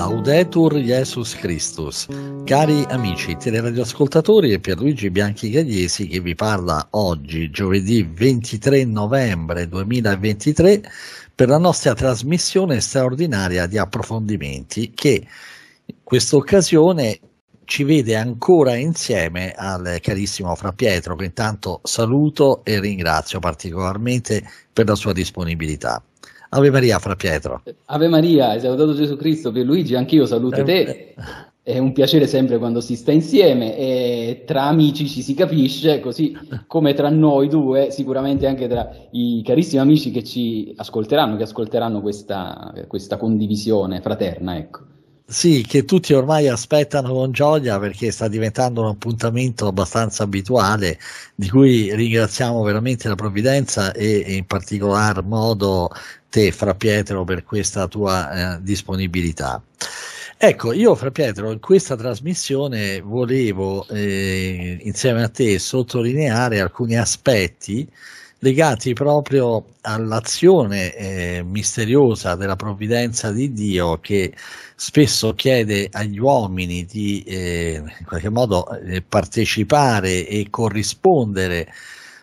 Laudetur Jesus Christus. Cari amici teleradioascoltatori e Pierluigi Bianchi Gagliesi che vi parla oggi, giovedì 23 novembre 2023, per la nostra trasmissione straordinaria di approfondimenti che in questa occasione ci vede ancora insieme al carissimo Fra Pietro che intanto saluto e ringrazio particolarmente per la sua disponibilità. Ave Maria, Fra Pietro. Ave Maria, salutato Gesù Cristo, per Luigi, anch'io saluto te. È un piacere sempre quando si sta insieme e tra amici ci si capisce, così come tra noi due, sicuramente anche tra i carissimi amici che ci ascolteranno, che ascolteranno questa, questa condivisione fraterna. Ecco. Sì, che tutti ormai aspettano con gioia perché sta diventando un appuntamento abbastanza abituale, di cui ringraziamo veramente la provvidenza e in particolar modo te, Fra Pietro, per questa tua eh, disponibilità. Ecco, io Fra Pietro in questa trasmissione volevo eh, insieme a te sottolineare alcuni aspetti legati proprio all'azione eh, misteriosa della provvidenza di Dio che spesso chiede agli uomini di eh, in qualche modo eh, partecipare e corrispondere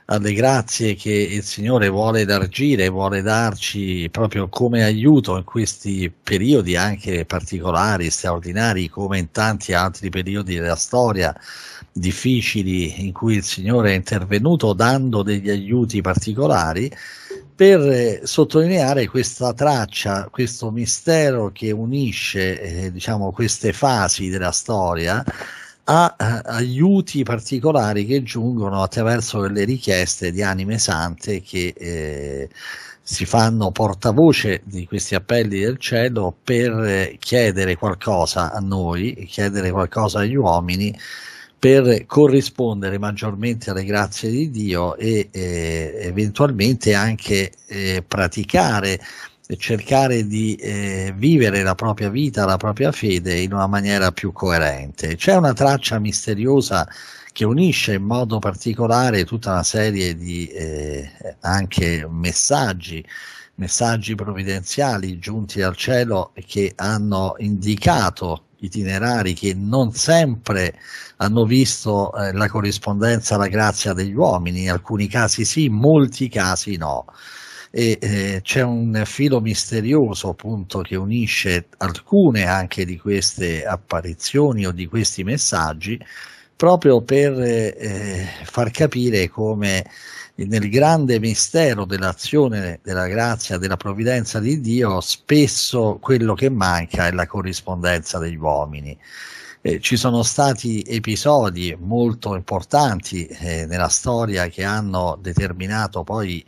alle grazie che il Signore vuole dargire, vuole darci proprio come aiuto in questi periodi anche particolari, straordinari, come in tanti altri periodi della storia difficili in cui il Signore è intervenuto dando degli aiuti particolari per sottolineare questa traccia, questo mistero che unisce eh, diciamo, queste fasi della storia a, aiuti particolari che giungono attraverso le richieste di anime sante che eh, si fanno portavoce di questi appelli del cielo per chiedere qualcosa a noi, chiedere qualcosa agli uomini per corrispondere maggiormente alle grazie di Dio e eh, eventualmente anche eh, praticare cercare di eh, vivere la propria vita, la propria fede in una maniera più coerente. C'è una traccia misteriosa che unisce in modo particolare tutta una serie di eh, anche messaggi, messaggi provvidenziali giunti dal cielo che hanno indicato itinerari che non sempre hanno visto eh, la corrispondenza alla grazia degli uomini, in alcuni casi sì, in molti casi no e eh, c'è un filo misterioso appunto che unisce alcune anche di queste apparizioni o di questi messaggi proprio per eh, far capire come nel grande mistero dell'azione della grazia, della provvidenza di Dio, spesso quello che manca è la corrispondenza degli uomini. Eh, ci sono stati episodi molto importanti eh, nella storia che hanno determinato poi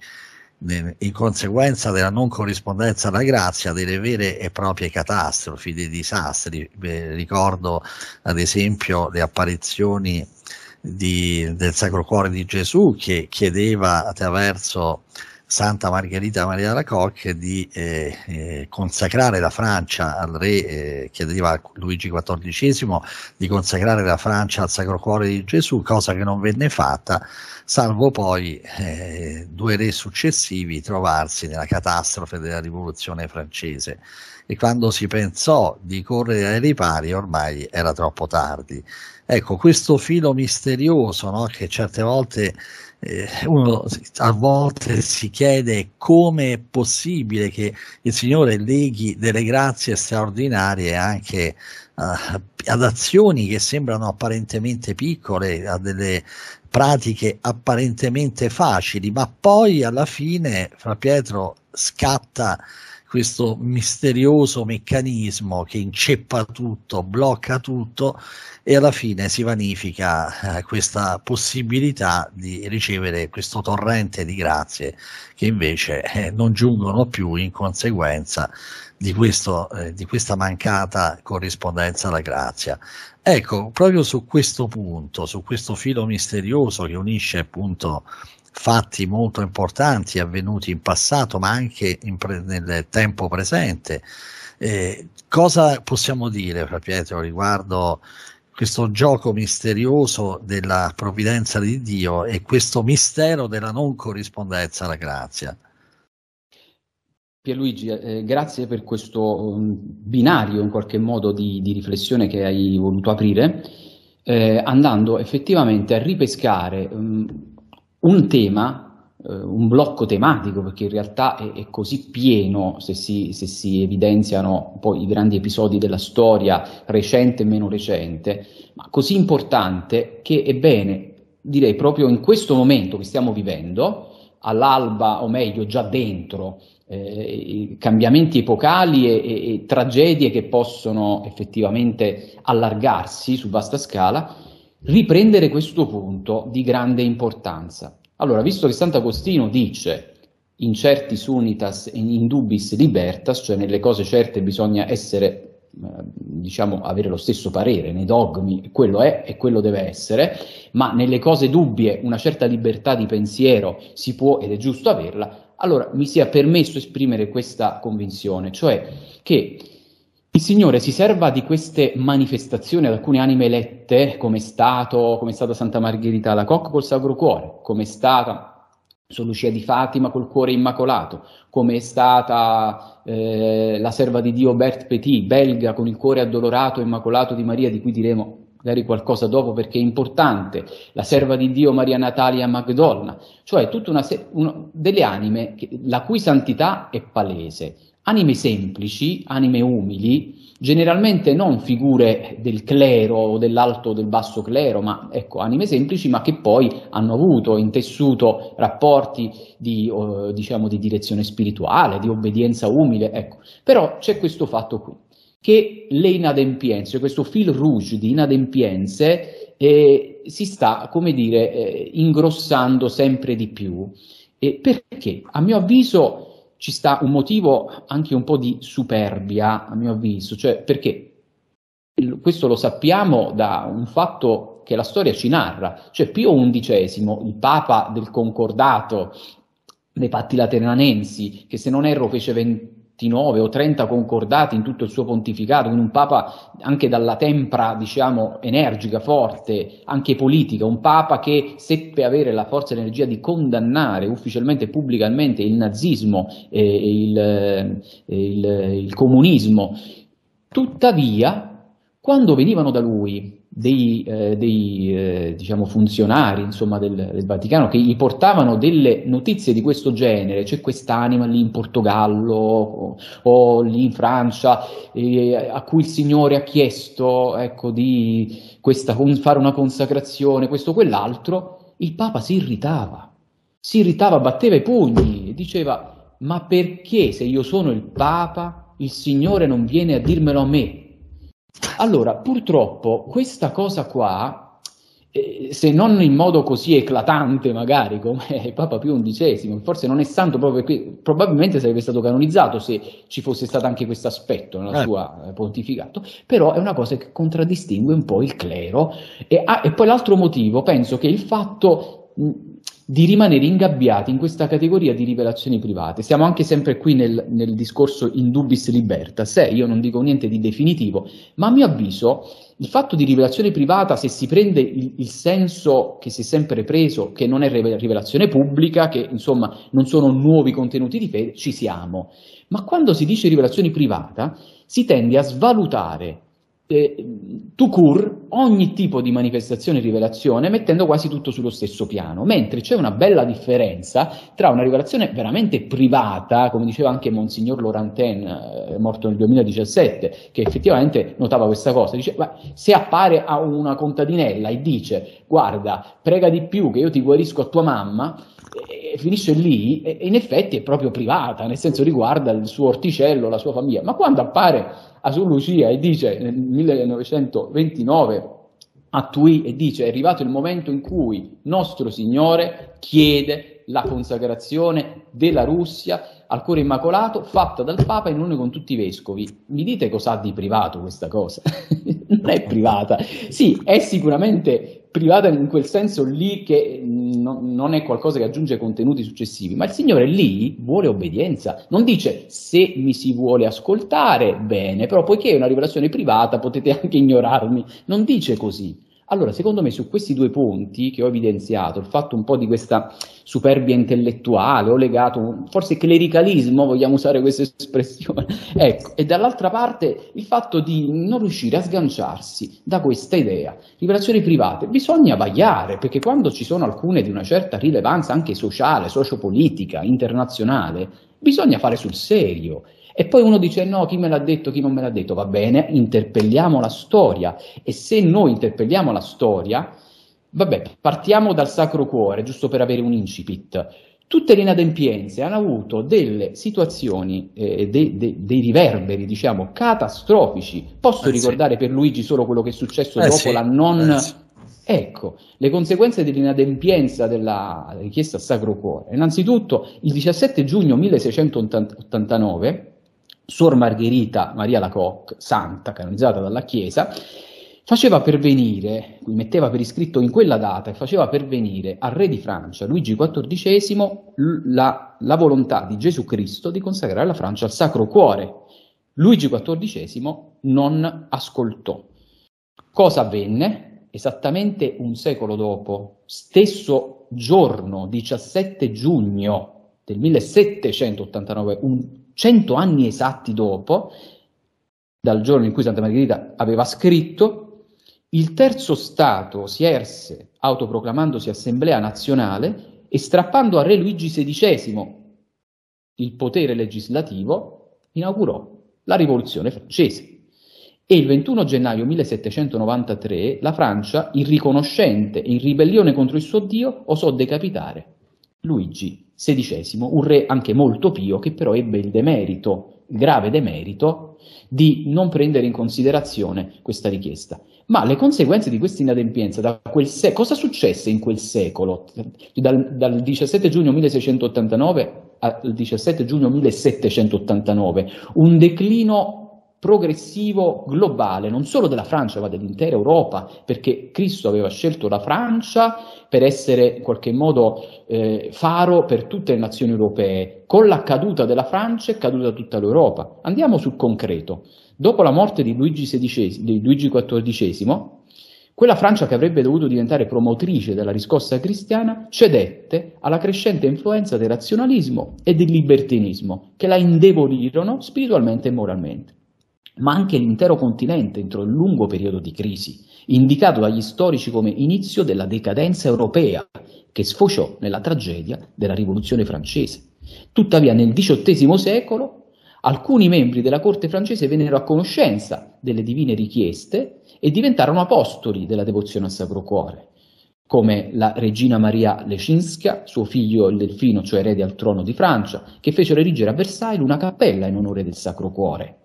in conseguenza della non corrispondenza alla grazia delle vere e proprie catastrofi, dei disastri. Beh, ricordo ad esempio le apparizioni di, del Sacro Cuore di Gesù che chiedeva attraverso Santa Margherita Maria la Coque di eh, eh, consacrare la Francia al re, eh, chiedeva Luigi XIV di consacrare la Francia al Sacro Cuore di Gesù, cosa che non venne fatta, salvo poi eh, due re successivi trovarsi nella catastrofe della rivoluzione francese. E quando si pensò di correre ai ripari, ormai era troppo tardi. Ecco, questo filo misterioso no, che certe volte uno a volte si chiede come è possibile che il Signore leghi delle grazie straordinarie anche uh, ad azioni che sembrano apparentemente piccole, a delle pratiche apparentemente facili, ma poi alla fine, fra Pietro, scatta questo misterioso meccanismo che inceppa tutto, blocca tutto e alla fine si vanifica eh, questa possibilità di ricevere questo torrente di grazie che invece eh, non giungono più in conseguenza di, questo, eh, di questa mancata corrispondenza alla grazia. Ecco, proprio su questo punto, su questo filo misterioso che unisce appunto fatti molto importanti avvenuti in passato, ma anche pre- nel tempo presente. Eh, cosa possiamo dire, Fra Pietro, riguardo questo gioco misterioso della provvidenza di Dio e questo mistero della non corrispondenza alla grazia? Pierluigi, eh, grazie per questo um, binario in qualche modo di, di, riflessione che hai voluto aprire, eh, andando effettivamente a ripescare um, un tema, eh, un blocco tematico, perché in realtà è, è così pieno se si, se si, evidenziano poi i grandi episodi della storia recente e meno recente, ma così importante che è bene, direi proprio in questo momento che stiamo vivendo, all'alba, o meglio già dentro, eh, cambiamenti epocali e, e, e, tragedie che possono effettivamente allargarsi su vasta scala, riprendere questo punto di grande importanza. Allora, visto che Sant'Agostino dice in certi unitas in dubis libertas, cioè nelle cose certe bisogna essere eh, diciamo, avere lo stesso parere nei dogmi, quello è e quello deve essere, ma nelle cose dubbie una certa libertà di pensiero si può ed è giusto averla, allora mi sia permesso esprimere questa convinzione, cioè che il Signore si serva di queste manifestazioni ad alcune anime elette, come è, stato, come è stata Santa Margherita Alacoque col Sacro Cuore, come è stata Sor Lucia di Fatima col cuore immacolato, come è stata eh, la serva di Dio Bert Petit, belga con il cuore addolorato e immacolato di Maria, di cui diremo magari qualcosa dopo perché è importante, la serva di Dio Maria Natalia Magdolna, cioè tutta una, una delle anime che, la cui santità è palese, anime semplici, anime umili, generalmente non figure del clero o dell'alto o del basso clero, ma ecco, anime semplici, ma che poi hanno avuto, intessuto rapporti di, eh, diciamo, di direzione spirituale, di obbedienza umile, ecco. Però c'è questo fatto qui, che le inadempienze, questo fil rouge di inadempienze eh, si sta, come dire, eh, ingrossando sempre di più. E perché? A mio avviso ci sta un motivo anche un po' di superbia, a mio avviso, cioè perché questo lo sappiamo da un fatto che la storia ci narra, cioè Pio XI, il Papa del Concordato dei Patti Lateranensi, che se non erro fece 20 29 o 30 concordati in tutto il suo pontificato, quindi un papa anche dalla tempra, diciamo, energica, forte, anche politica, un papa che seppe avere la forza e l'energia di condannare ufficialmente e pubblicamente il nazismo e il, il, il comunismo. Tuttavia, quando venivano da lui dei, eh, dei eh, diciamo, funzionari insomma, del, del, Vaticano che gli portavano delle notizie di questo genere, c'è quest'anima lì in Portogallo o, o lì in Francia eh, a cui il Signore ha chiesto ecco, di questa, fare una consacrazione, questo o quell'altro, il Papa si irritava, si irritava, batteva i pugni e diceva ma perché se io sono il Papa il Signore non viene a dirmelo a me? Allora, purtroppo questa cosa qua, eh, se non in modo così eclatante magari come Papa Pio XI, forse non è santo proprio perché probabilmente sarebbe stato canonizzato se ci fosse stato anche questo aspetto nella eh. sua eh, pontificato, però è una cosa che contraddistingue un po' il clero e, ah, e poi l'altro motivo penso che il fatto di rimanere ingabbiati in questa categoria di rivelazioni private. Siamo anche sempre qui nel, nel discorso in dubis libertas, eh? io non dico niente di definitivo, ma a mio avviso il fatto di rivelazione privata, se si prende il, il senso che si è sempre preso, che non è rivelazione pubblica, che insomma non sono nuovi contenuti di fede, ci siamo. Ma quando si dice rivelazione privata, si tende a svalutare eh, to cure ogni tipo di manifestazione e rivelazione mettendo quasi tutto sullo stesso piano, mentre c'è una bella differenza tra una rivelazione veramente privata, come diceva anche Monsignor Laurentin, eh, morto nel 2017, che effettivamente notava questa cosa, dice, se appare a una contadinella e dice guarda, prega di più che io ti guarisco a tua mamma, e finisce lì, e in effetti è proprio privata, nel senso riguarda il suo orticello, la sua famiglia, ma quando appare a Sor Lucia e dice nel 1929 a Tui e dice è arrivato il momento in cui nostro Signore chiede la consacrazione della Russia al cuore immacolato fatta dal Papa in unione con tutti i vescovi. Mi dite cos'ha di privato questa cosa? non è privata. Sì, è sicuramente privata in quel senso lì che no, non è qualcosa che aggiunge contenuti successivi, ma il Signore lì vuole obbedienza, non dice se mi si vuole ascoltare bene, però poiché è una rivelazione privata potete anche ignorarmi, non dice così. Allora, secondo me, su questi due punti che ho evidenziato, il fatto un po' di questa superbia intellettuale o legato, forse clericalismo, vogliamo usare questa espressione, ecco, e dall'altra parte il fatto di non riuscire a sganciarsi da questa idea. Rivelazioni private, bisogna vagliare, perché quando ci sono alcune di una certa rilevanza anche sociale, sociopolitica, internazionale, bisogna fare sul serio. E poi uno dice no, chi me l'ha detto, chi non me l'ha detto, va bene, interpelliamo la storia e se noi interpelliamo la storia, vabbè, partiamo dal Sacro Cuore, giusto per avere un incipit. Tutte le inadempienze hanno avuto delle situazioni, eh, de, de, dei riverberi, diciamo, catastrofici. Posso eh ricordare sì. per Luigi solo quello che è successo eh dopo sì. la non... Eh sì. Ecco, le conseguenze dell'inadempienza della richiesta al Sacro Cuore. Innanzitutto, il 17 giugno 1689, Suor Margherita Maria Lacoque, santa, canonizzata dalla Chiesa, faceva pervenire, metteva per iscritto in quella data e faceva pervenire al re di Francia, Luigi XIV, la, la volontà di Gesù Cristo di consacrare la Francia al Sacro Cuore. Luigi XIV non ascoltò. Cosa avvenne? Esattamente un secolo dopo, stesso giorno, 17 giugno del 1789, un cento anni esatti dopo, dal giorno in cui Santa Margherita aveva scritto, il terzo Stato si erse, autoproclamandosi Assemblea nazionale e strappando a Re Luigi XVI il potere legislativo, inaugurò la rivoluzione francese. E il 21 gennaio 1793 la Francia, irriconoscente e in ribellione contro il suo Dio, osò decapitare Luigi XVI, un re anche molto pio che però ebbe il demerito, il grave demerito, di non prendere in considerazione questa richiesta. Ma le conseguenze di questa inadempienza, da quel se- cosa successe in quel secolo? Dal, dal 17 giugno 1689 al 17 giugno 1789, un declino progressivo globale, non solo della Francia, ma dell'intera Europa, perché Cristo aveva scelto la Francia per essere in qualche modo eh, faro per tutte le nazioni europee. Con la caduta della Francia è caduta tutta l'Europa. Andiamo sul concreto. Dopo la morte di Luigi, XVI, di Luigi XIV, quella Francia che avrebbe dovuto diventare promotrice della riscossa cristiana cedette alla crescente influenza del razionalismo e del libertinismo, che la indebolirono spiritualmente e moralmente ma anche l'intero continente entrò in un lungo periodo di crisi, indicato dagli storici come inizio della decadenza europea, che sfociò nella tragedia della rivoluzione francese. Tuttavia nel XVIII secolo alcuni membri della corte francese vennero a conoscenza delle divine richieste e diventarono apostoli della devozione al Sacro Cuore, come la regina Maria Lecinska, suo figlio il Delfino, cioè erede al trono di Francia, che fecero erigere a Versailles una cappella in onore del Sacro Cuore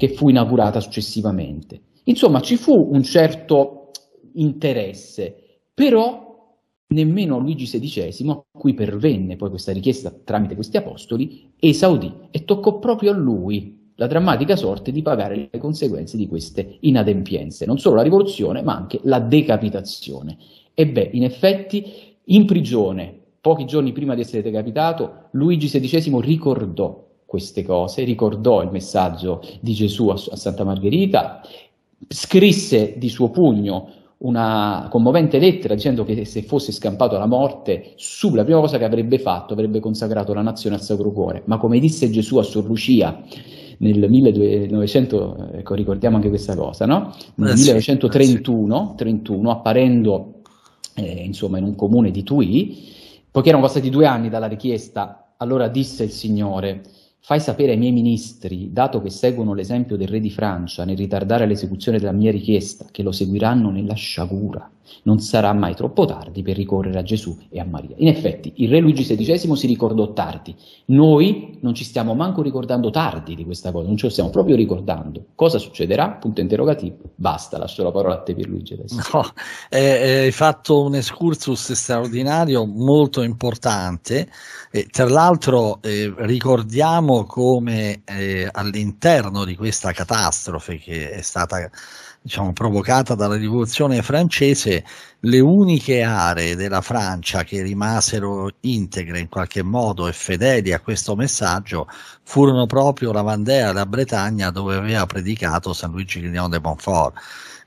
che fu inaugurata successivamente. Insomma, ci fu un certo interesse, però nemmeno Luigi XVI, a cui pervenne poi questa richiesta tramite questi apostoli, esaudì e toccò proprio a lui la drammatica sorte di pagare le conseguenze di queste inadempienze, non solo la rivoluzione, ma anche la decapitazione. E beh, in effetti, in prigione, pochi giorni prima di essere decapitato, Luigi XVI ricordò queste cose, ricordò il messaggio di Gesù a, a Santa Margherita, scrisse di suo pugno una commovente lettera dicendo che se fosse scampato alla morte, su, la prima cosa che avrebbe fatto avrebbe consacrato la nazione al Sacro Cuore. Ma come disse Gesù a Sor Lucia nel 1900, ecco, ricordiamo anche questa cosa, no? Nel eh 1931, 31, apparendo eh, insomma in un comune di Tui, poiché erano passati due anni dalla richiesta, allora disse il Signore, Fai sapere ai miei ministri, dato che seguono l'esempio del re di Francia nel ritardare l'esecuzione della mia richiesta, che lo seguiranno nella sciagura. Non sarà mai troppo tardi per ricorrere a Gesù e a Maria. In effetti, il re Luigi XVI si ricordò tardi. Noi non ci stiamo manco ricordando tardi di questa cosa, non ce lo stiamo proprio ricordando. Cosa succederà? Punto interrogativo. Basta, lascio la parola a te Pierluigi adesso. No, eh, hai fatto un excursus straordinario, molto importante. Eh, tra l'altro eh, ricordiamo come eh, all'interno di questa catastrofe che è stata diciamo, provocata dalla rivoluzione francese, le uniche aree della Francia che rimasero integre in qualche modo e fedeli a questo messaggio furono proprio la Vandea e la Bretagna dove aveva predicato San Luigi Grignon de Montfort.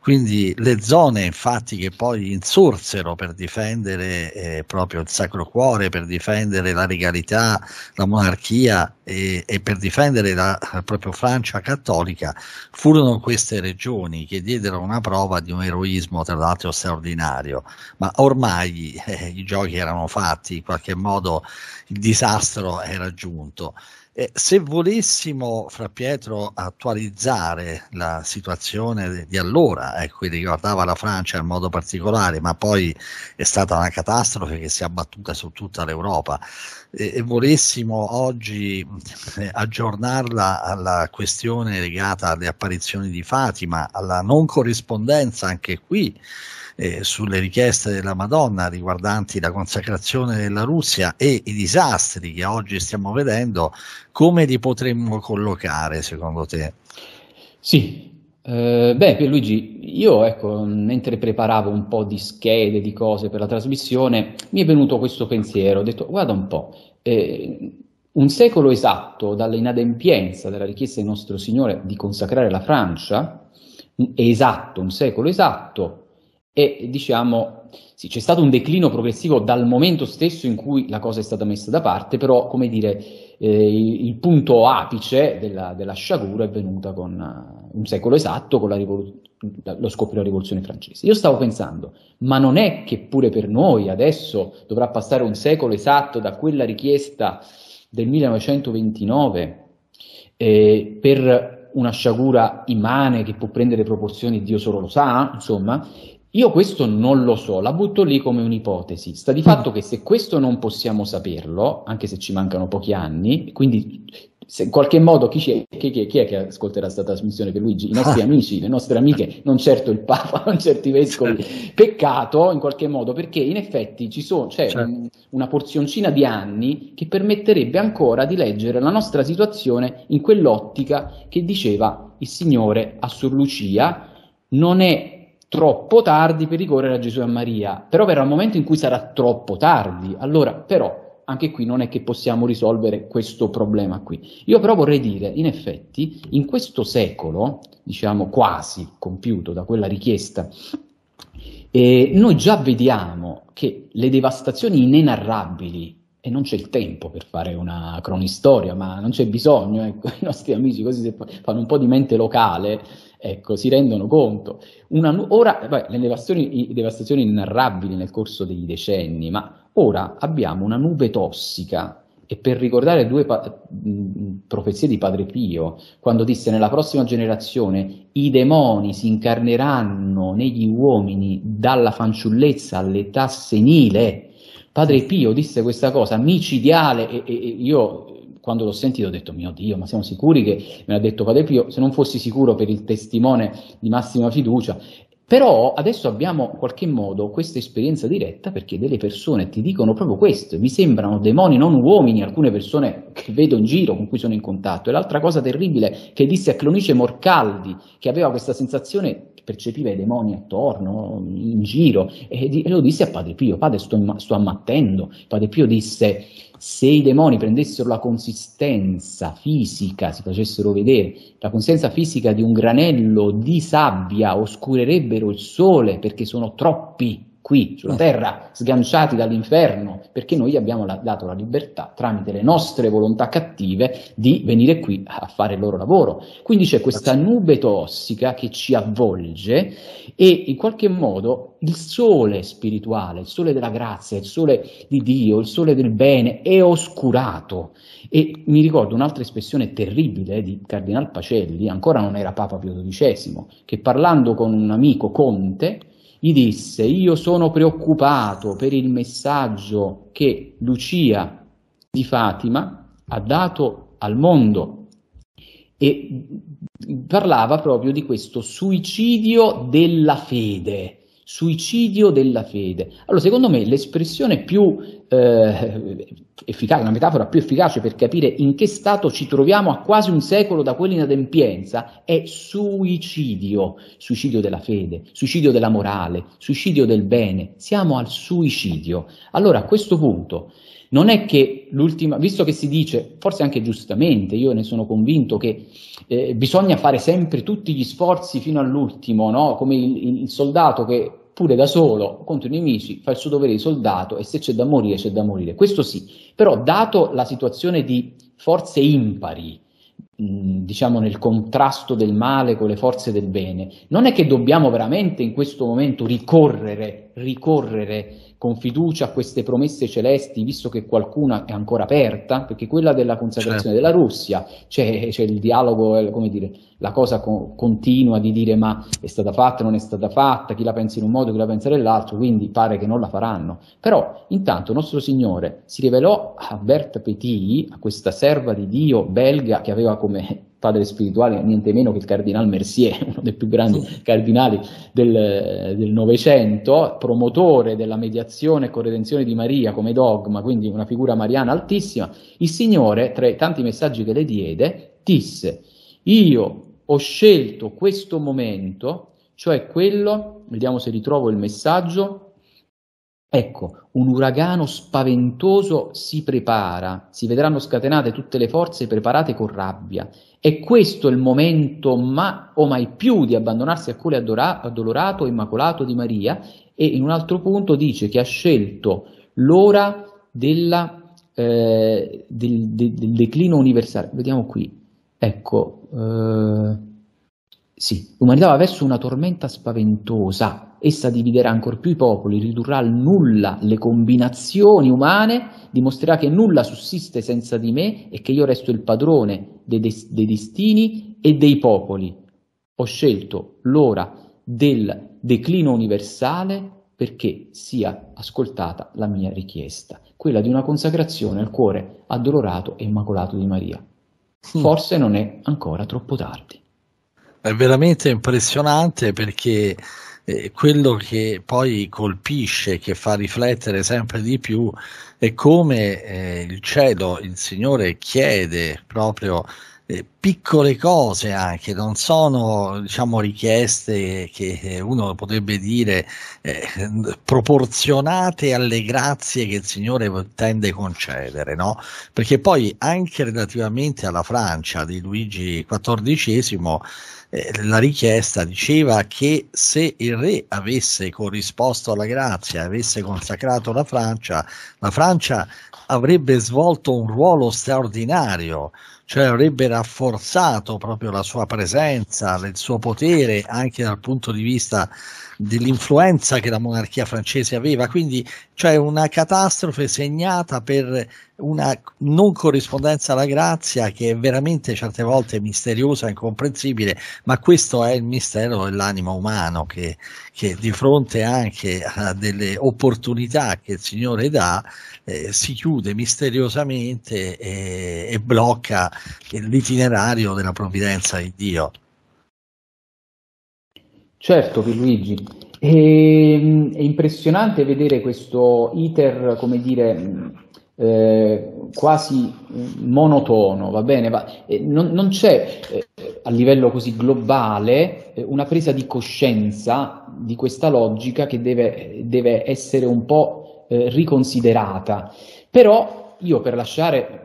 Quindi le zone infatti che poi insorsero per difendere eh, proprio il Sacro Cuore, per difendere la regalità, la monarchia e, e per difendere la proprio Francia cattolica, furono queste regioni che diedero una prova di un eroismo tra l'altro straordinario, ma ormai eh, i giochi erano fatti, in qualche modo il disastro era giunto. Eh, se volessimo, Fra Pietro, attualizzare la situazione di allora, ecco, riguardava la Francia in modo particolare, ma poi è stata una catastrofe che si è abbattuta su tutta l'Europa, eh, e volessimo oggi eh, aggiornarla alla questione legata alle apparizioni di Fatima, alla non corrispondenza anche qui eh, sulle richieste della Madonna riguardanti la consacrazione della Russia e i disastri che oggi stiamo vedendo, come li potremmo collocare secondo te? Sì, eh, beh Pierluigi, io ecco, mentre preparavo un po' di schede, di cose per la trasmissione, mi è venuto questo pensiero, ho detto guarda un po', eh, un secolo esatto dall'inadempienza della richiesta di nostro Signore di consacrare la Francia, esatto, un secolo esatto, e diciamo sì, c'è stato un declino progressivo dal momento stesso in cui la cosa è stata messa da parte, però come dire, eh, il, punto apice della, della sciagura è venuta con uh, un secolo esatto, con rivolu- lo scoppio della rivoluzione francese. Io stavo pensando, ma non è che pure per noi adesso dovrà passare un secolo esatto da quella richiesta del 1929 eh, per una sciagura immane che può prendere proporzioni, Dio solo lo sa, insomma, io questo non lo so, la butto lì come un'ipotesi. Sta di fatto che se questo non possiamo saperlo, anche se ci mancano pochi anni, quindi se in qualche modo chi, chi, chi, chi, è che ascolterà questa trasmissione per Luigi? I nostri amici, le nostre amiche, non certo il Papa, non certo i vescovi. Certo. Peccato in qualche modo perché in effetti ci sono, c'è certo. un, una porzioncina di anni che permetterebbe ancora di leggere la nostra situazione in quell'ottica che diceva il Signore a Sor Lucia non è troppo tardi per ricorrere a Gesù e a Maria, però verrà un momento in cui sarà troppo tardi. Allora, però, anche qui non è che possiamo risolvere questo problema qui. Io però vorrei dire, in effetti, in questo secolo, diciamo quasi compiuto da quella richiesta, eh, noi già vediamo che le devastazioni inenarrabili e non c'è il tempo per fare una cronistoria, ma non c'è bisogno, ecco, i nostri amici così se fanno un po' di mente locale, ecco, si rendono conto. Una, ora, beh, le devastazioni, devastazioni inarrabili nel corso dei decenni, ma ora abbiamo una nube tossica e per ricordare due pa- profezie di Padre Pio, quando disse nella prossima generazione i demoni si incarneranno negli uomini dalla fanciullezza all'età senile, Padre Pio disse questa cosa micidiale e, e, io quando l'ho sentito ho detto mio Dio ma siamo sicuri che me l'ha detto Padre Pio? Se non fossi sicuro per il testimone di massima fiducia. Però adesso abbiamo in qualche modo questa esperienza diretta perché delle persone ti dicono proprio questo, mi sembrano demoni non uomini, alcune persone che vedo in giro, con cui sono in contatto. E l'altra cosa terribile che disse a Clonice Morcaldi, che aveva questa sensazione percepiva i demoni attorno, in giro, e, lo disse a Padre Pio, Padre sto, sto ammattendo, Padre Pio disse se i demoni prendessero la consistenza fisica, si facessero vedere, la consistenza fisica di un granello di sabbia, oscurerebbero il sole perché sono troppi qui sulla terra, sganciati dall'inferno, perché noi abbiamo la, dato la libertà, tramite le nostre volontà cattive, di venire qui a fare il loro lavoro. Quindi c'è questa nube tossica che ci avvolge e in qualche modo il sole spirituale, il sole della grazia, il sole di Dio, il sole del bene è oscurato. E mi ricordo un'altra espressione terribile di Cardinal Pacelli, ancora non era Papa Pio XII, che parlando con un amico conte, gli disse, io sono preoccupato per il messaggio che Lucia di Fatima ha dato al mondo e parlava proprio di questo suicidio della fede suicidio della fede. Allora, secondo me l'espressione più eh, efficace, una metafora più efficace per capire in che stato ci troviamo a quasi un secolo da quell'inadempienza è suicidio, suicidio della fede, suicidio della morale, suicidio del bene, siamo al suicidio. Allora a questo punto non è che l'ultima, visto che si dice, forse anche giustamente, io ne sono convinto che eh, bisogna fare sempre tutti gli sforzi fino all'ultimo, no? come il, il soldato che pure da solo contro i nemici fa il suo dovere di soldato e se c'è da morire c'è da morire. Questo sì, però dato la situazione di forze impari, diciamo nel contrasto del male con le forze del bene, non è che dobbiamo veramente in questo momento ricorrere, ricorrere con fiducia a queste promesse celesti, visto che qualcuna è ancora aperta, perché quella della consacrazione certo. della Russia, c'è, c'è, il dialogo, eh, come dire, la cosa co- continua di dire ma è stata fatta, non è stata fatta, chi la pensa in un modo, chi la pensa nell'altro, quindi pare che non la faranno. Però intanto nostro Signore si rivelò a Berthe Petit, a questa serva di Dio belga che aveva come padre spirituale niente meno che il cardinale Mercier, uno dei più grandi cardinali del Novecento, promotore della mediazione e corredenzione di Maria come dogma, quindi una figura mariana altissima, il Signore, tra i tanti messaggi che le diede, disse, io ho scelto questo momento, cioè quello, vediamo se ritrovo il messaggio, Ecco, un uragano spaventoso si prepara, si vedranno scatenate tutte le forze preparate con rabbia. È questo il momento ma, o mai più di abbandonarsi a cuore addolorato e immacolato di Maria e in un altro punto dice che ha scelto l'ora della, eh, del, del, del, declino universale. Vediamo qui. Ecco, eh, sì, l'umanità va verso una tormenta spaventosa Essa dividerà ancor più i popoli, ridurrà al nulla le combinazioni umane, dimostrerà che nulla sussiste senza di me e che io resto il padrone dei, des- dei destini e dei popoli. Ho scelto l'ora del declino universale perché sia ascoltata la mia richiesta, quella di una consacrazione al cuore addolorato e immacolato di Maria. Forse non è ancora troppo tardi. È veramente impressionante perché eh, quello che poi colpisce, che fa riflettere sempre di più, è come eh, il cielo, il Signore chiede proprio eh, piccole cose anche, non sono diciamo richieste che uno potrebbe dire eh, proporzionate alle grazie che il Signore tende a concedere, no? Perché poi anche relativamente alla Francia di Luigi XIV eh, la richiesta diceva che se il re avesse corrisposto alla grazia, avesse consacrato la Francia, la Francia avrebbe svolto un ruolo straordinario, cioè avrebbe rafforzato proprio la sua presenza, il suo potere anche dal punto di vista dell'influenza che la monarchia francese aveva, quindi cioè una catastrofe segnata per una non corrispondenza alla grazia che è veramente certe volte misteriosa incomprensibile, ma questo è il mistero dell'animo umano che, che di fronte anche a delle opportunità che il Signore dà eh, si chiude misteriosamente e, e blocca l'itinerario della provvidenza di Dio. Certo, Pierluigi, e, ehm, è impressionante vedere questo iter, come dire, eh, quasi monotono, va bene? Va, eh, non, non, c'è eh, a livello così globale eh, una presa di coscienza di questa logica che deve, deve essere un po' eh, riconsiderata. Però io per lasciare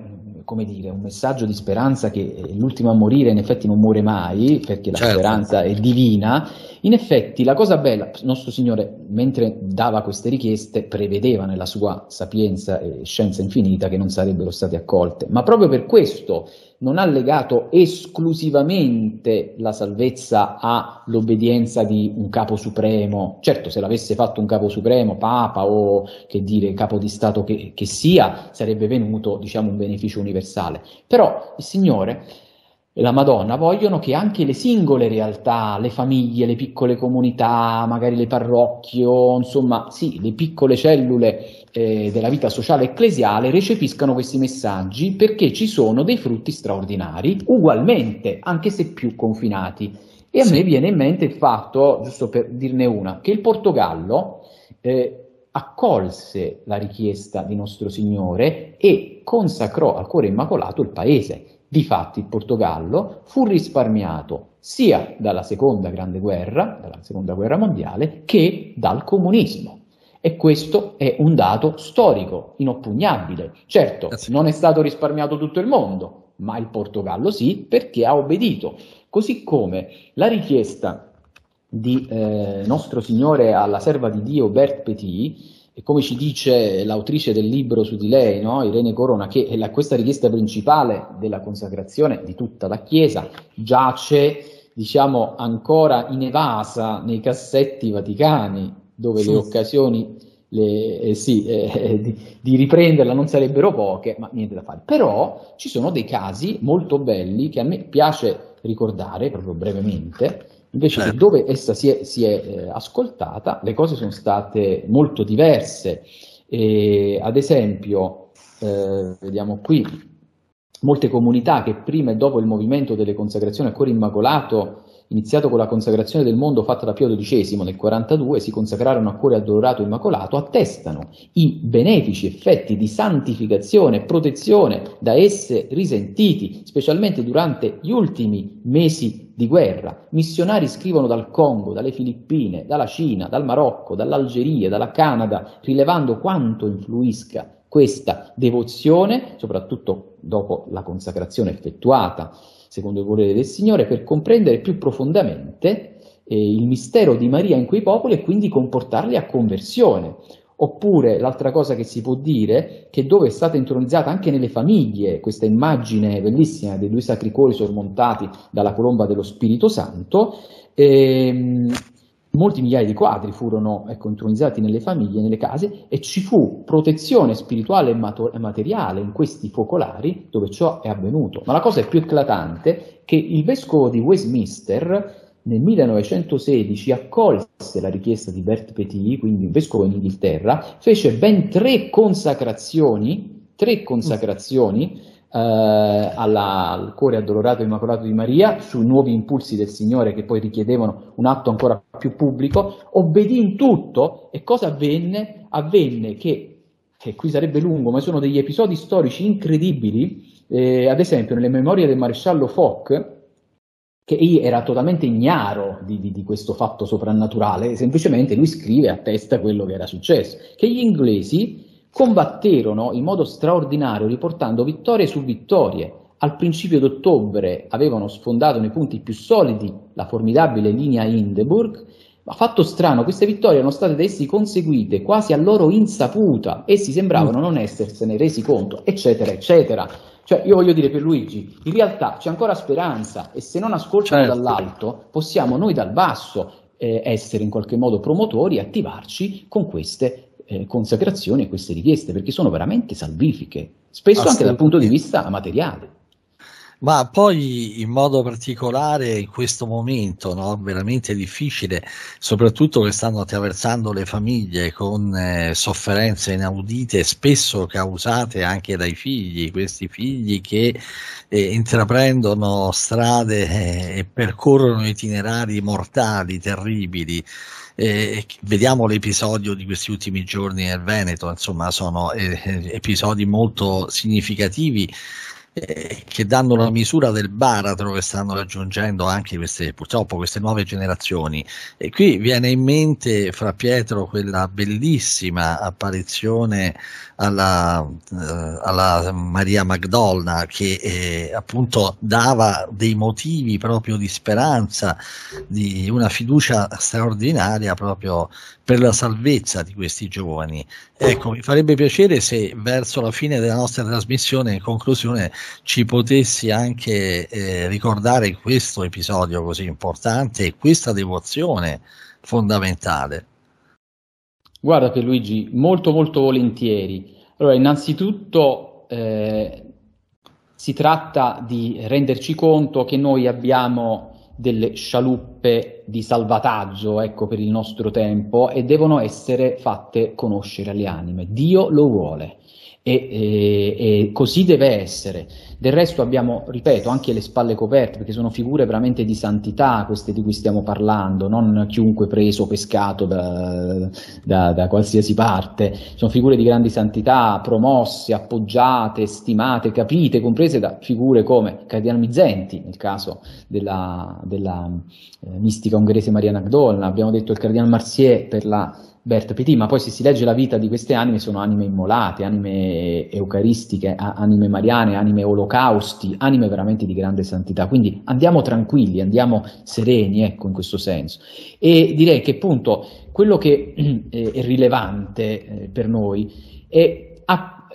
come dire, un messaggio di speranza che l'ultimo a morire in effetti non muore mai, perché la certo. speranza è divina, in effetti la cosa bella, nostro Signore, mentre dava queste richieste, prevedeva nella sua sapienza e scienza infinita che non sarebbero state accolte, ma proprio per questo non ha legato esclusivamente la salvezza all'obbedienza di un capo supremo. Certo, se l'avesse fatto un capo supremo, papa o che dire capo di Stato che, che sia, sarebbe venuto diciamo un beneficio universale. Però il Signore la Madonna vogliono che anche le singole realtà, le famiglie, le piccole comunità, magari le parrocchie, insomma, sì, le piccole cellule eh, della vita sociale ecclesiale recepiscano questi messaggi perché ci sono dei frutti straordinari, ugualmente, anche se più confinati. E a sì. me viene in mente il fatto, giusto per dirne una, che il Portogallo eh, accolse la richiesta di nostro Signore e consacrò al cuore immacolato il paese. Difatti il Portogallo fu risparmiato sia dalla seconda grande guerra, dalla seconda guerra mondiale, che dal comunismo. E questo è un dato storico, inoppugnabile. Certo, eh non è stato risparmiato tutto il mondo, ma il Portogallo sì, perché ha obbedito. Così come la richiesta di eh, Nostro Signore alla serva di Dio Bert Petit, e come ci dice l'autrice del libro su di lei, no? Irene Corona, che la, questa richiesta principale della consacrazione di tutta la Chiesa giace, diciamo, ancora inevasa nei cassetti vaticani, dove sì. le occasioni le, eh, sì, eh, di, di, riprenderla non sarebbero poche, ma niente da fare. Però ci sono dei casi molto belli che a me piace ricordare, proprio brevemente, Invece certo. dove essa si è, si è eh, ascoltata, le cose sono state molto diverse. E, ad esempio, eh, vediamo qui, molte comunità che prima e dopo il movimento delle consacrazioni a cuore immacolato iniziato con la consacrazione del mondo fatta da Pio XII nel 42, si consacrarono a cuore adorato immacolato, attestano i benefici effetti di santificazione e protezione da esse risentiti, specialmente durante gli ultimi mesi di guerra. Missionari scrivono dal Congo, dalle Filippine, dalla Cina, dal Marocco, dall'Algeria, dalla Canada, rilevando quanto influisca questa devozione, soprattutto dopo la consacrazione effettuata secondo il volere del Signore, per comprendere più profondamente eh, il mistero di Maria in quei popoli e quindi comportarli a conversione. Oppure l'altra cosa che si può dire, che dove è stata intronizzata anche nelle famiglie questa immagine bellissima dei due sacri cuori sormontati dalla colomba dello Spirito Santo, ehm, molti migliaia di quadri furono ecco, intronizzati nelle famiglie, nelle case e ci fu protezione spirituale e materiale in questi focolari dove ciò è avvenuto. Ma la cosa è più eclatante che il vescovo di Westminster nel 1916 accolse la richiesta di Bert Petit, quindi un vescovo in Inghilterra, fece ben tre consacrazioni, tre consacrazioni eh, alla, al cuore addolorato e immacolato di Maria, sui nuovi impulsi del Signore che poi richiedevano un atto ancora più pubblico, obbedì in tutto e cosa avvenne? Avvenne che, che qui sarebbe lungo, ma sono degli episodi storici incredibili, eh, ad esempio nelle memorie del maresciallo Foch, che era totalmente ignaro di, di, di, questo fatto soprannaturale, semplicemente lui scrive a testa quello che era successo, che gli inglesi combatterono in modo straordinario riportando vittorie su vittorie. Al principio d'ottobre avevano sfondato nei punti più solidi la formidabile linea Hindenburg, ma fatto strano, queste vittorie erano state da essi conseguite quasi a loro insaputa, essi sembravano non essersene resi conto, eccetera, eccetera. Cioè, io voglio dire per Luigi, in realtà c'è ancora speranza e se non ascoltano certo. dall'alto, possiamo noi dal basso eh, essere in qualche modo promotori e attivarci con queste eh, consacrazioni e queste richieste, perché sono veramente salvifiche, spesso anche dal punto di vista materiale. Ma poi in modo particolare in questo momento no, veramente difficile, soprattutto che stanno attraversando le famiglie con eh, sofferenze inaudite, spesso causate anche dai figli, questi figli che eh, intraprendono strade eh, e percorrono itinerari mortali, terribili. Eh, vediamo l'episodio di questi ultimi giorni nel Veneto, insomma, sono eh, episodi molto significativi eh, che danno la misura del baratro che stanno raggiungendo anche queste, purtroppo queste nuove generazioni. E qui viene in mente fra Pietro quella bellissima apparizione alla, eh, alla Maria Magdolna che eh, appunto dava dei motivi proprio di speranza, di una fiducia straordinaria proprio per la salvezza di questi giovani. Ecco, mi farebbe piacere se verso la fine della nostra trasmissione, in conclusione, ci potessi anche eh, ricordare questo episodio così importante e questa devozione fondamentale. Guarda che Luigi, molto molto volentieri. Allora, innanzitutto eh, si tratta di renderci conto che noi abbiamo delle scialuppe di salvataggio ecco, per il nostro tempo e devono essere fatte conoscere alle anime. Dio lo vuole e, e, e così deve essere. Del resto abbiamo, ripeto, anche le spalle coperte, perché sono figure veramente di santità queste di cui stiamo parlando, non chiunque preso, pescato da, da, da qualsiasi parte, sono figure di grandi santità, promosse, appoggiate, stimate, capite, comprese da figure come Cardinal Mizenti, nel caso della, della eh, mistica ungherese Mariana Gdolna, abbiamo detto il Cardinal Marsier per la Bert Petit, ma poi se si legge la vita di queste anime sono anime immolate, anime eucaristiche, anime mariane, anime olocausti, anime veramente di grande santità. Quindi andiamo tranquilli, andiamo sereni, ecco, in questo senso. E direi che appunto quello che è rilevante eh, per noi è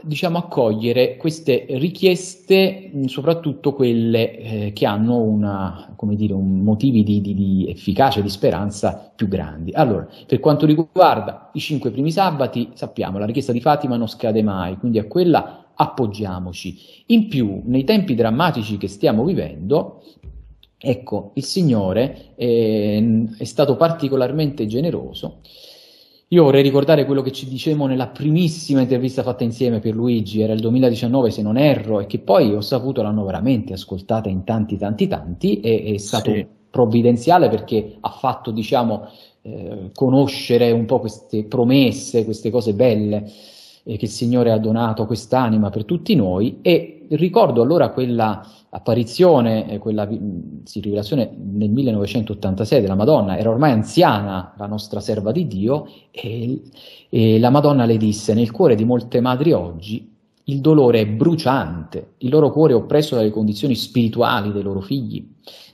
diciamo, accogliere queste richieste, soprattutto quelle eh, che hanno una, dire, motivi di, di, di, efficacia di speranza più grandi. Allora, per quanto riguarda i cinque primi sabati, sappiamo, la richiesta di Fatima non scade mai, quindi a quella appoggiamoci. In più, nei tempi drammatici che stiamo vivendo, ecco, il Signore eh, è stato particolarmente generoso io vorrei ricordare quello che ci dicevamo nella primissima intervista fatta insieme per Luigi, era il 2019 se non erro, e che poi ho saputo l'hanno veramente ascoltata in tanti tanti tanti, e è stato sì. provvidenziale perché ha fatto diciamo eh, conoscere un po' queste promesse, queste cose belle eh, che il Signore ha donato a quest'anima per tutti noi e ricordo allora quella apparizione, quella sì, rivelazione nel 1986 della Madonna, era ormai anziana la nostra serva di Dio e, e la Madonna le disse nel cuore di molte madri oggi il dolore è bruciante, il loro cuore è oppresso dalle condizioni spirituali dei loro figli,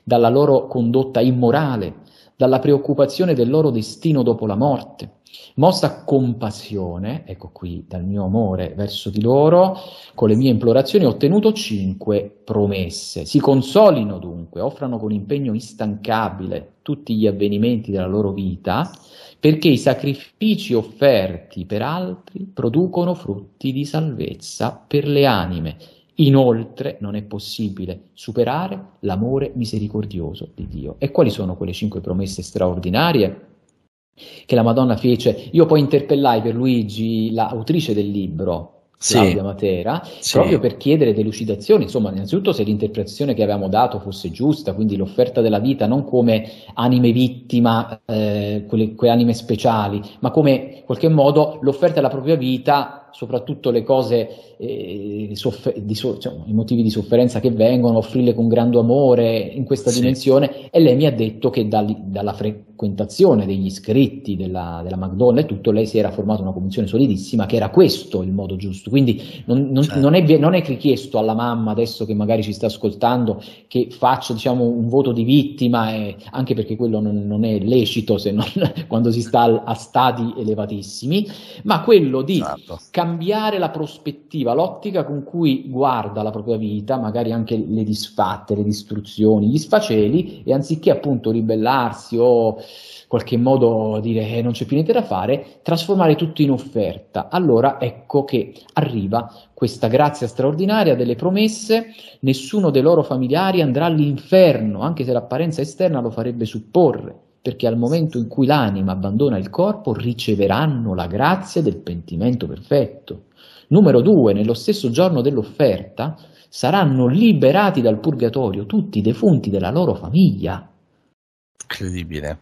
dalla loro condotta immorale, dalla preoccupazione del loro destino dopo la morte. Mossa compassione, ecco qui dal mio amore verso di loro, con le mie implorazioni ho ottenuto cinque promesse. Si consolino dunque, offrano con impegno instancabile tutti gli avvenimenti della loro vita, perché i sacrifici offerti per altri producono frutti di salvezza per le anime Inoltre non è possibile superare l'amore misericordioso di Dio. E quali sono quelle cinque promesse straordinarie che la Madonna fece? Io poi interpellai per Luigi l'autrice del libro, Claudia sì. Matera, sì. proprio per chiedere delucidazioni, insomma, innanzitutto se l'interpretazione che avevamo dato fosse giusta, quindi l'offerta della vita non come anime vittima, eh, quelle, quelle anime speciali, ma come in qualche modo l'offerta della propria vita soprattutto le cose, eh, soffer- so- cioè, i motivi di sofferenza che vengono, offrirle con grande amore in questa sì. dimensione e lei mi ha detto che da, dalla frequentazione degli scritti della, della McDonald's e tutto, lei si era formata una convinzione solidissima che era questo il modo giusto, quindi non, non, certo. non, è, non è richiesto alla mamma adesso che magari ci sta ascoltando che faccia diciamo, un voto di vittima, eh, anche perché quello non, non, è lecito se non quando si sta a, a stati elevatissimi, ma quello di certo cambiare la prospettiva, l'ottica con cui guarda la propria vita, magari anche le disfatte, le distruzioni, gli sfaceli, e anziché appunto ribellarsi o in qualche modo dire eh, non c'è più niente da fare, trasformare tutto in offerta. Allora ecco che arriva questa grazia straordinaria delle promesse, nessuno dei loro familiari andrà all'inferno, anche se l'apparenza esterna lo farebbe supporre perché al momento in cui l'anima abbandona il corpo riceveranno la grazia del pentimento perfetto. Numero due, nello stesso giorno dell'offerta saranno liberati dal purgatorio tutti i defunti della loro famiglia. Incredibile.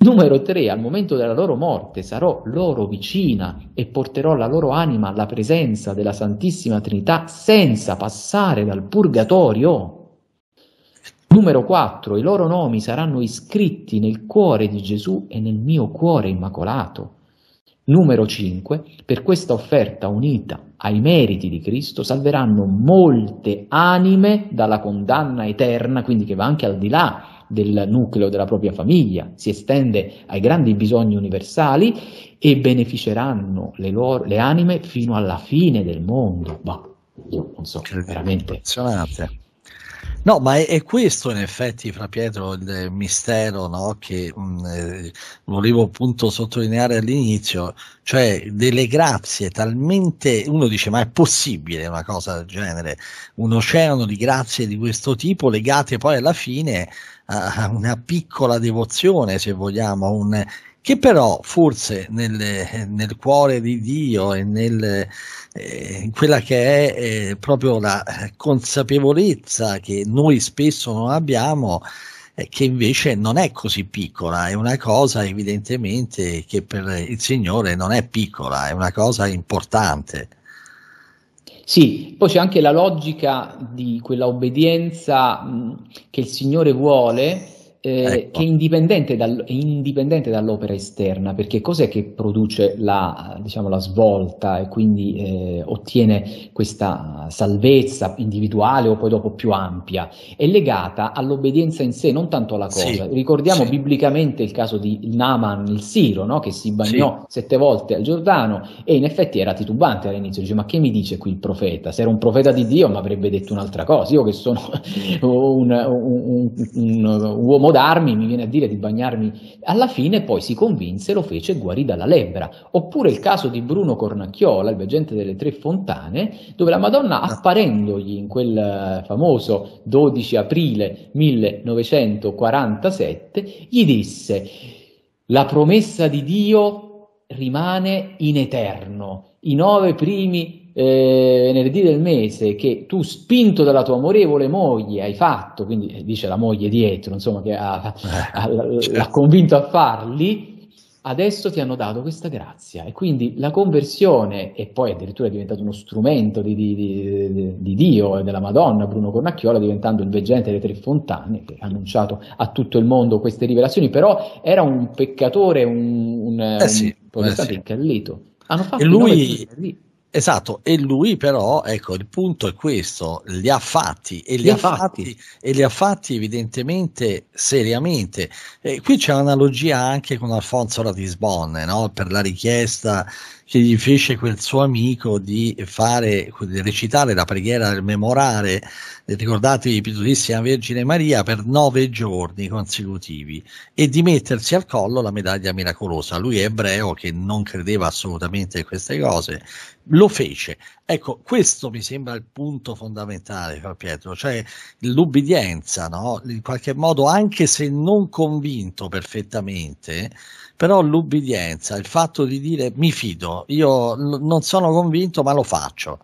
Numero tre, al momento della loro morte sarò loro vicina e porterò la loro anima alla presenza della Santissima Trinità senza passare dal purgatorio. Numero 4. I loro nomi saranno iscritti nel cuore di Gesù e nel mio cuore immacolato. Numero 5. Per questa offerta unita ai meriti di Cristo salveranno molte anime dalla condanna eterna, quindi che va anche al di là del nucleo della propria famiglia, si estende ai grandi bisogni universali e beneficeranno le, loro, le anime fino alla fine del mondo. Bah, io non so, veramente. No, ma è, è, questo in effetti, fra Pietro, il mistero no? che mh, mm, eh, volevo appunto sottolineare all'inizio, cioè delle grazie talmente, uno dice ma è possibile una cosa del genere, un oceano di grazie di questo tipo legate poi alla fine a una piccola devozione, se vogliamo, un, che però forse nel, nel, cuore di Dio e nel, eh, quella che è eh, proprio la consapevolezza che noi spesso non abbiamo, eh, che invece non è così piccola, è una cosa evidentemente che per il Signore non è piccola, è una cosa importante. Sì, poi c'è anche la logica di quella obbedienza mh, che il Signore vuole eh, ecco. che è indipendente, dal, è indipendente, dall'opera esterna, perché cos'è che produce la, diciamo, la svolta e quindi eh, ottiene questa salvezza individuale o poi dopo più ampia? È legata all'obbedienza in sé, non tanto alla cosa. Sì, Ricordiamo sì. biblicamente il caso di Naaman, il Siro, no? che si bagnò sì. sette volte al Giordano e in effetti era titubante all'inizio, dice ma che mi dice qui il profeta? Se era un profeta di Dio mi avrebbe detto un'altra cosa, io che sono un, un, un, un uomo d'armi, mi viene a dire di bagnarmi. Alla fine poi si convinse, lo fece e guarì dalla lebbra. Oppure il caso di Bruno Cornacchiola, il veggente delle tre fontane, dove la Madonna apparendogli in quel eh, famoso 12 aprile 1947, gli disse la promessa di Dio rimane in eterno. I nove primi eh, venerdì del mese che tu spinto dalla tua amorevole moglie hai fatto, quindi eh, dice la moglie dietro, insomma che ha, ha, certo. l'ha convinto a farli, adesso ti hanno dato questa grazia e quindi la conversione e poi addirittura è diventato uno strumento di, di, di, di Dio e della Madonna Bruno Cornacchiola diventando il veggente delle tre fontane che ha annunciato a tutto il mondo queste rivelazioni però era un peccatore un, un, eh sì, un protestante eh sì. incallito hanno fatto e lui Esatto, e lui però, ecco, il punto è questo, li ha fatti e li, li ha fatti. fatti. e li ha fatti evidentemente seriamente. E qui c'è un'analogia anche con Alfonso Ratisbonne, no? per la richiesta che gli fece quel suo amico di fare, di recitare la preghiera del memorare, ricordatevi Pitutissima Vergine Maria, per nove giorni consecutivi e di mettersi al collo la medaglia miracolosa. Lui è ebreo che non credeva assolutamente in queste cose, lo fece. Ecco, questo mi sembra il punto fondamentale, Pietro, cioè l'ubbidienza, no? in qualche modo, anche se non convinto perfettamente, però l'ubbidienza, il fatto di dire mi fido, io n- non sono convinto ma lo faccio.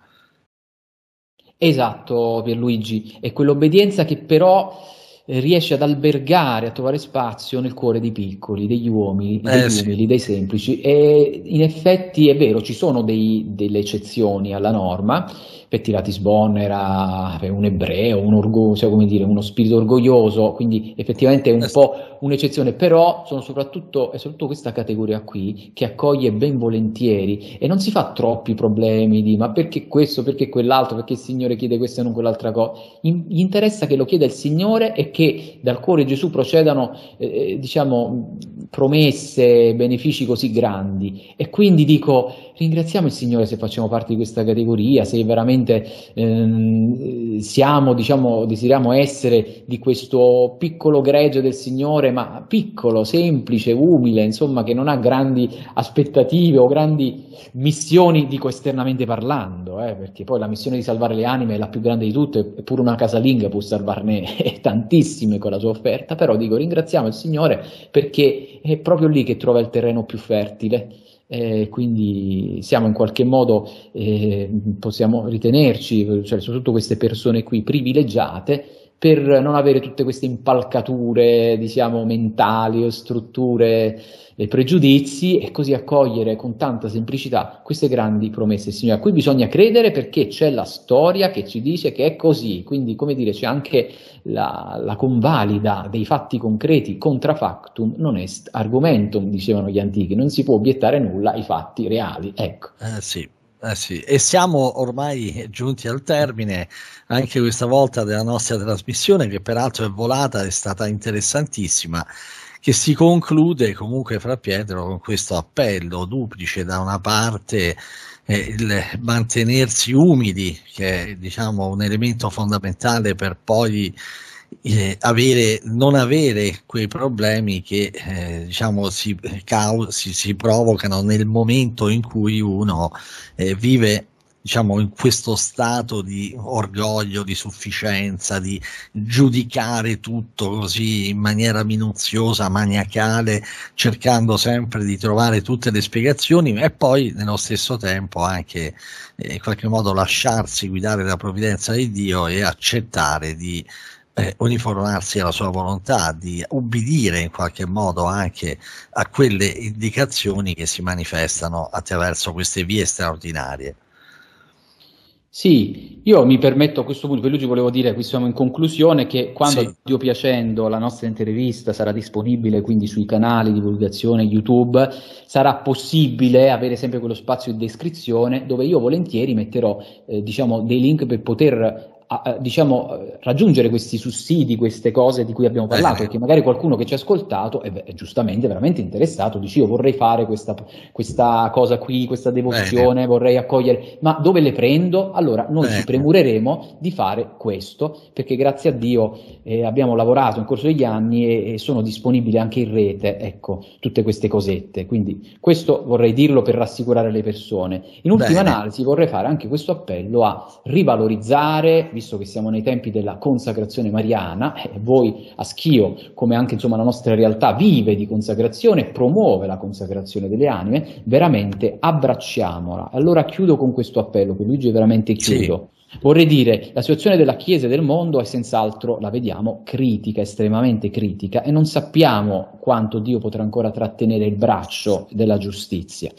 Esatto, Pierluigi, è quell'obbedienza che però riesce ad albergare, a trovare spazio nel cuore dei piccoli, degli uomini, eh, degli sì. umili, dei semplici. E in effetti è vero, ci sono dei, delle eccezioni alla norma, Pettirati Bon era un ebreo, un orgo, cioè, come dire, uno spirito orgoglioso, quindi effettivamente è un po' un'eccezione, però sono soprattutto, è soprattutto questa categoria qui che accoglie ben volentieri e non si fa troppi problemi di ma perché questo, perché quell'altro, perché il Signore chiede questo e non quell'altra cosa. In, gli interessa che lo chieda il Signore e che dal cuore di Gesù procedano, eh, eh diciamo, promesse, benefici così grandi. E quindi dico, ringraziamo il Signore se facciamo parte di questa categoria, se veramente ehm, siamo, diciamo, desideriamo essere di questo piccolo gregge del Signore, ma piccolo, semplice, umile, insomma, che non ha grandi aspettative o grandi missioni, dico esternamente parlando, eh, perché poi la missione di salvare le anime è la più grande di tutte, eppure una casalinga può salvarne tantissime con la sua offerta, però dico ringraziamo il Signore perché è proprio lì che trova il terreno più fertile eh, quindi siamo in qualche modo, eh, possiamo ritenerci, cioè soprattutto queste persone qui privilegiate, per non avere tutte queste impalcature, diciamo, mentali o strutture e pregiudizi e così accogliere con tanta semplicità queste grandi promesse Signore. A cui bisogna credere perché c'è la storia che ci dice che è così, quindi come dire c'è anche la, la convalida dei fatti concreti, contra factum non est argumentum, dicevano gli antichi, non si può obiettare nulla ai fatti reali. Ecco. Eh sì. Eh sì, e siamo ormai giunti al termine anche questa volta della nostra trasmissione, che peraltro è volata, è stata interessantissima che si conclude comunque fra Pietro con questo appello duplice da una parte eh, il mantenersi umidi, che è diciamo, un elemento fondamentale per poi eh, avere, non avere quei problemi che eh, diciamo, si, si, si, provocano nel momento in cui uno eh, vive diciamo, in questo stato di orgoglio, di sufficienza, di giudicare tutto così in maniera minuziosa, maniacale, cercando sempre di trovare tutte le spiegazioni e poi nello stesso tempo anche eh, in qualche modo lasciarsi guidare dalla provvidenza di Dio e accettare di eh, uniformarsi alla sua volontà, di ubbidire in qualche modo anche a quelle indicazioni che si manifestano attraverso queste vie straordinarie. Sì, io mi permetto a questo punto, per Luigi volevo dire, qui siamo in conclusione, che quando sì. Dio piacendo la nostra intervista sarà disponibile quindi sui canali di divulgazione YouTube, sarà possibile avere sempre quello spazio di descrizione dove io volentieri metterò eh, diciamo, dei link per poter a, diciamo, raggiungere questi sussidi, queste cose di cui abbiamo parlato, perché magari qualcuno che ci ha ascoltato è, è giustamente veramente interessato, dice io vorrei fare questa, questa cosa qui, questa devozione, Bene. vorrei accogliere, ma dove le prendo? Allora noi Bene. ci premureremo di fare questo, perché grazie a Dio eh, abbiamo lavorato nel corso degli anni e, e, sono disponibili anche in rete, ecco, tutte queste cosette. Quindi questo vorrei dirlo per rassicurare le persone. In ultima Bene. analisi vorrei fare anche questo appello a rivalorizzare, visto che siamo nei tempi della consacrazione mariana, e voi a Schio, come anche insomma, la nostra realtà, vive di consacrazione, promuove la consacrazione delle anime, veramente abbracciamola. Allora chiudo con questo appello, che Luigi veramente chiudo. Sì. Vorrei dire, la situazione della Chiesa e del mondo è senz'altro, la vediamo, critica, estremamente critica, e non sappiamo quanto Dio potrà ancora trattenere il braccio della giustizia.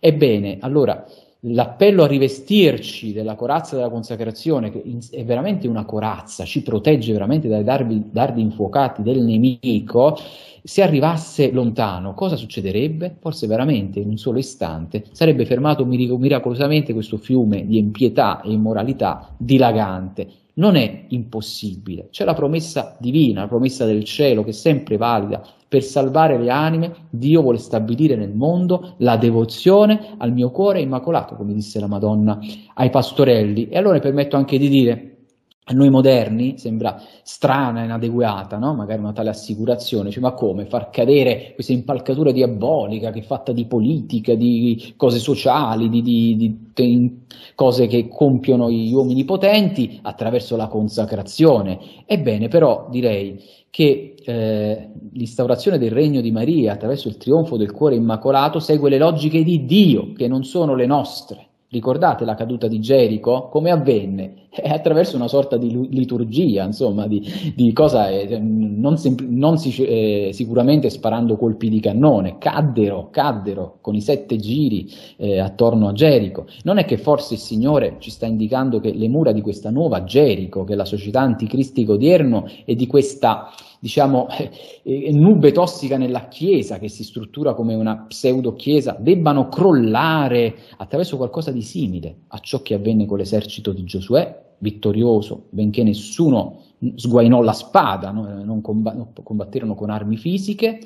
Ebbene, allora, l'appello a rivestirci della corazza della consacrazione, che è veramente una corazza, ci protegge veramente dai dardi, dardi infuocati del nemico, se arrivasse lontano, cosa succederebbe? Forse veramente in un solo istante sarebbe fermato miracolosamente questo fiume di impietà e immoralità dilagante. Non è impossibile, c'è la promessa divina, la promessa del cielo che è sempre valida, per salvare le anime, Dio vuole stabilire nel mondo la devozione al mio cuore immacolato, come disse la Madonna ai pastorelli. E allora mi permetto anche di dire, a noi moderni sembra strana e inadeguata, no? magari una tale assicurazione, cioè, ma come far cadere questa impalcatura diabolica che è fatta di politica, di cose sociali, di, di, di cose che compiono gli uomini potenti attraverso la consacrazione. Ebbene, però direi che eh, l'instaurazione del regno di Maria attraverso il trionfo del cuore immacolato segue le logiche di Dio, che non sono le nostre. Ricordate la caduta di Gerico? Come avvenne? È attraverso una sorta di liturgia, insomma, di, di cosa, è, non, sempl- non si, eh, sicuramente sparando colpi di cannone, caddero, caddero con i sette giri eh, attorno a Gerico. Non è che forse il Signore ci sta indicando che le mura di questa nuova Gerico, che è la società anticristica odierno, e di questa diciamo, eh, eh, nube tossica nella Chiesa che si struttura come una pseudo Chiesa debbano crollare attraverso qualcosa di simile a ciò che avvenne con l'esercito di Giosuè, vittorioso, benché nessuno sguainò la spada, no? non combatterono con armi fisiche,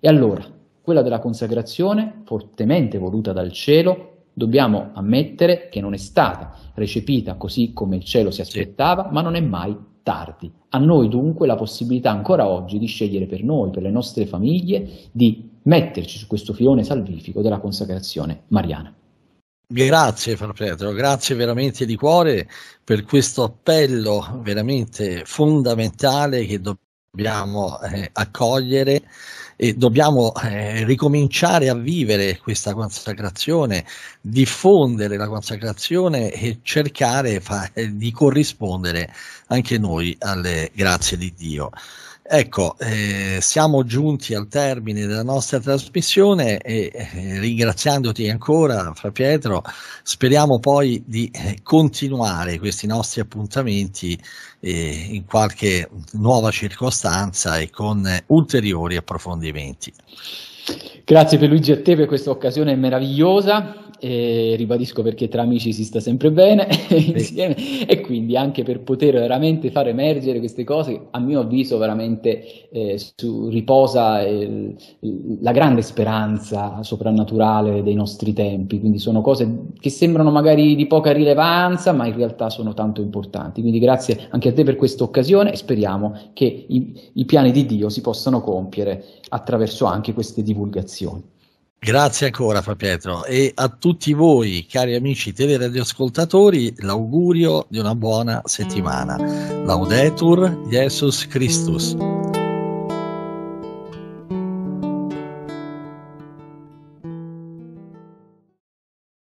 e allora quella della consacrazione, fortemente voluta dal cielo, dobbiamo ammettere che non è stata recepita così come il cielo si aspettava, ma non è mai tardi. A noi dunque la possibilità ancora oggi di scegliere per noi, per le nostre famiglie, di metterci su questo filone salvifico della consacrazione mariana. Grazie Fra Pietro, grazie veramente di cuore per questo appello veramente fondamentale che dobbiamo eh, accogliere e dobbiamo eh, ricominciare a vivere questa consacrazione, diffondere la consacrazione e cercare fa, eh, di corrispondere anche noi alle grazie di Dio. Ecco, eh, siamo giunti al termine della nostra trasmissione e eh, ringraziandoti ancora, Fra Pietro, speriamo poi di eh, continuare questi nostri appuntamenti eh, in qualche nuova circostanza e con ulteriori approfondimenti. Grazie per Luigi a te per questa occasione meravigliosa e ribadisco perché tra amici si sta sempre bene insieme e quindi anche per poter veramente far emergere queste cose, a mio avviso veramente eh, su, riposa eh, la grande speranza soprannaturale dei nostri tempi, quindi sono cose che sembrano magari di poca rilevanza, ma in realtà sono tanto importanti. Quindi grazie anche a te per questa occasione e speriamo che i, i piani di Dio si possano compiere attraverso anche queste divulgazioni. Grazie ancora Pietro e a tutti voi cari amici teleradioascoltatori l'augurio di una buona settimana. Laudetur Jesus Christus.